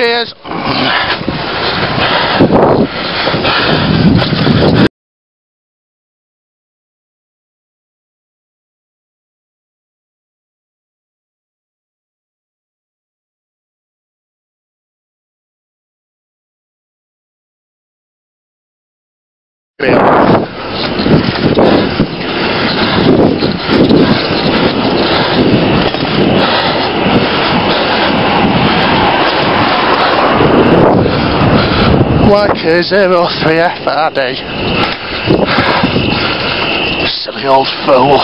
Cheers. YK03F Addy. Silly old fool.